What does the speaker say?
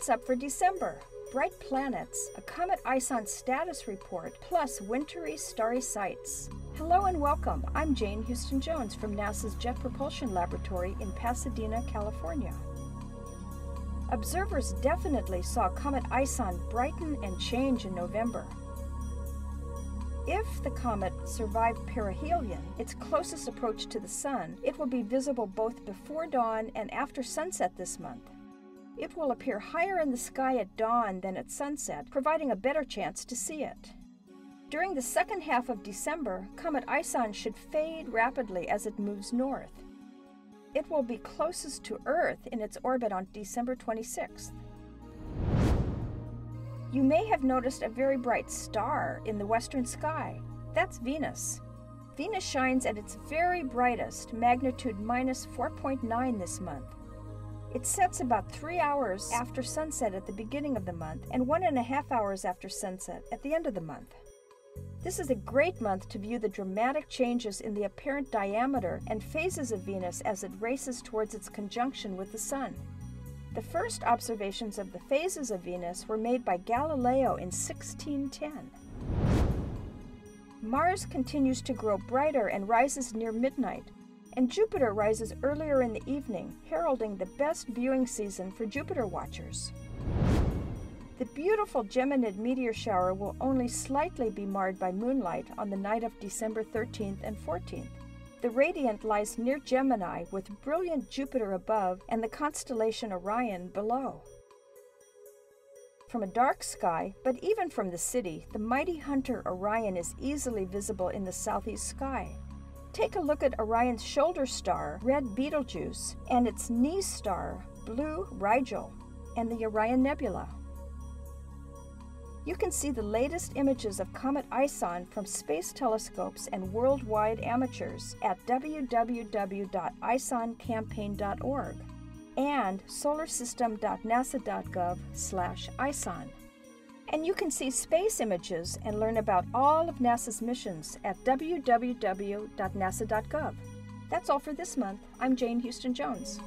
What's up for December? Bright planets, a comet ISON status report, plus wintry starry sights. Hello and welcome. I'm Jane Houston Jones from NASA's Jet Propulsion Laboratory in Pasadena, California. Observers definitely saw Comet ISON brighten and change in November. If the comet survived perihelion, its closest approach to the Sun, it will be visible both before dawn and after sunset this month. It will appear higher in the sky at dawn than at sunset, providing a better chance to see it. During the second half of December, Comet ISON should fade rapidly as it moves north. It will be closest to Earth in its orbit on December 26th. You may have noticed a very bright star in the western sky. That's Venus. Venus shines at its very brightest, magnitude minus 4.9 this month. It sets about three hours after sunset at the beginning of the month and one and a half hours after sunset at the end of the month. This is a great month to view the dramatic changes in the apparent diameter and phases of Venus as it races towards its conjunction with the Sun. The first observations of the phases of Venus were made by Galileo in 1610. Mars continues to grow brighter and rises near midnight, and Jupiter rises earlier in the evening, heralding the best viewing season for Jupiter watchers. The beautiful Geminid meteor shower will only slightly be marred by moonlight on the night of December 13th and 14th. The radiant lies near Gemini with brilliant Jupiter above and the constellation Orion below. From a dark sky, but even from the city, the mighty hunter Orion is easily visible in the southeast sky. Take a look at Orion's shoulder star, red Betelgeuse, and its knee star, blue Rigel, and the Orion Nebula. You can see the latest images of Comet ISON from space telescopes and worldwide amateurs at www.isoncampaign.org and solarsystem.nasa.gov/ison. And you can see space images and learn about all of NASA's missions at www.nasa.gov. That's all for this month. I'm Jane Houston Jones.